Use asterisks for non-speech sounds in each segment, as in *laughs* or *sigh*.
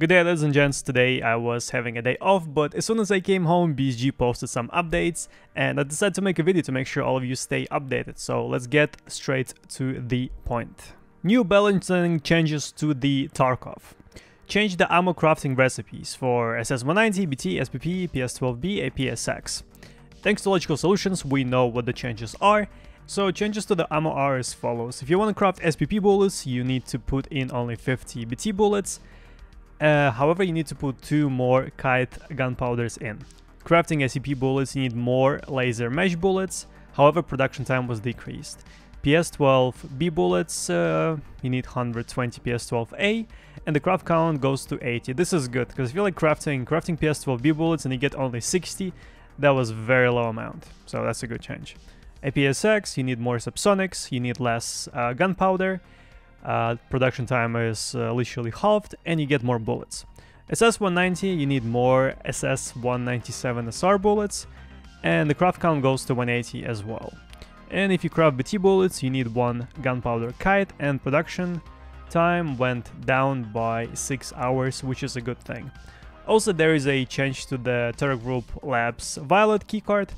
Good day ladies and gents, today I was having a day off, but as soon as I came home, BSG posted some updates, and I decided to make a video to make sure all of you stay updated, so let's get straight to the point. New balancing changes to the Tarkov. Change the ammo crafting recipes for SS-190, BT, SPP, PS-12B, APSX. Thanks to Logical Solutions, we know what the changes are, so changes to the ammo are as follows. If you want to craft SPP bullets, you need to put in only 50 BT bullets, uh, however, you need to put two more kite gunpowders in. Crafting SCP bullets, you need more laser mesh bullets, however, production time was decreased. PS12B bullets, uh, you need 120 PS12A, and the craft count goes to 80. This is good, because if you like crafting, crafting PS12B bullets and you get only 60, that was very low amount, so that's a good change. APSX, you need more subsonics, you need less uh, gunpowder, uh, production time is uh, literally halved and you get more bullets. SS-190 you need more SS-197 SR bullets and the craft count goes to 180 as well. And if you craft BT bullets you need one gunpowder kite and production time went down by 6 hours which is a good thing. Also there is a change to the Terra Group Labs Violet keycard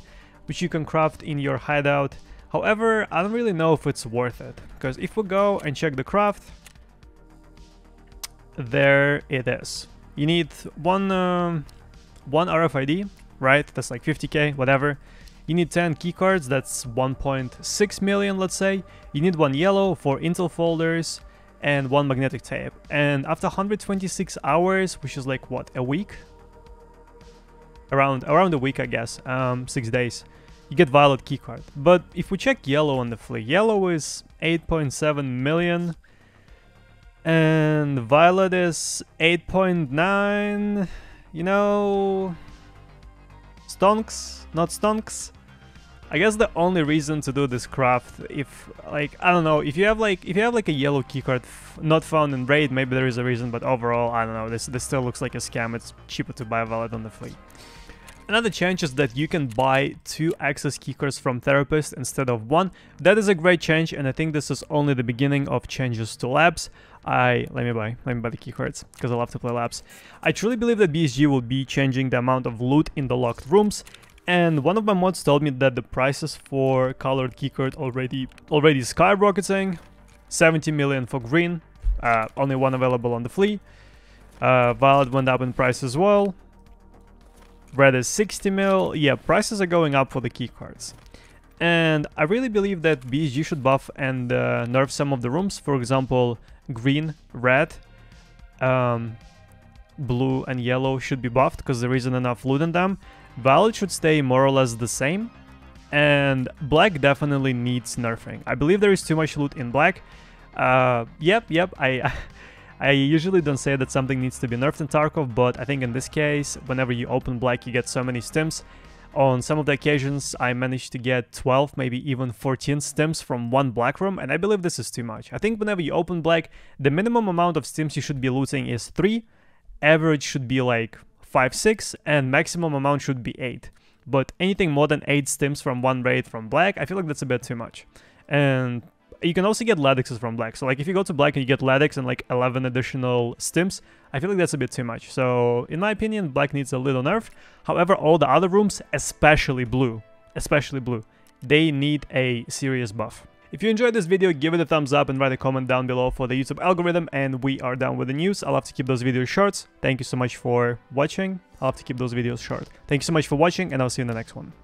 which you can craft in your hideout However, I don't really know if it's worth it, because if we go and check the craft, there it is. You need one, um, one RFID, right? That's like 50k, whatever. You need 10 keycards, that's 1.6 million, let's say. You need one yellow for intel folders and one magnetic tape. And after 126 hours, which is like what, a week? Around around a week, I guess, um, six days you get Violet keycard. But if we check Yellow on the fleet, Yellow is 8.7 million and Violet is 8.9, you know, stonks, not stonks. I guess the only reason to do this craft, if like I don't know, if you have like if you have like a yellow keycard not found in raid, maybe there is a reason, but overall I don't know. This this still looks like a scam. It's cheaper to buy Violet on the fleet. Another change is that you can buy two access keycards from Therapist instead of one. That is a great change and I think this is only the beginning of changes to labs. I let me buy let me buy the keycards because I love to play labs. I truly believe that BSG will be changing the amount of loot in the locked rooms and one of my mods told me that the prices for colored keycard already already skyrocketing. 70 million for green, uh, only one available on the flea. Uh, Violet went up in price as well. Is 60 mil. Yeah, prices are going up for the keycards. And I really believe that BSG should buff and uh, nerf some of the rooms. For example, green, red, um, blue and yellow should be buffed because there isn't enough loot in them. Violet should stay more or less the same. And black definitely needs nerfing. I believe there is too much loot in black. Uh, yep, yep, I *laughs* I usually don't say that something needs to be nerfed in Tarkov, but I think in this case, whenever you open Black, you get so many stims. On some of the occasions, I managed to get 12, maybe even 14 stims from one Black room, and I believe this is too much. I think whenever you open Black, the minimum amount of stims you should be looting is 3, average should be like 5, 6, and maximum amount should be 8. But anything more than 8 stims from one raid from Black, I feel like that's a bit too much. And you can also get LEDXes from Black. So like if you go to Black and you get LEDX and like 11 additional stims, I feel like that's a bit too much. So in my opinion, Black needs a little nerf. However, all the other rooms, especially Blue, especially Blue, they need a serious buff. If you enjoyed this video, give it a thumbs up and write a comment down below for the YouTube algorithm and we are done with the news. I'll have to keep those videos short. Thank you so much for watching. I'll have to keep those videos short. Thank you so much for watching and I'll see you in the next one.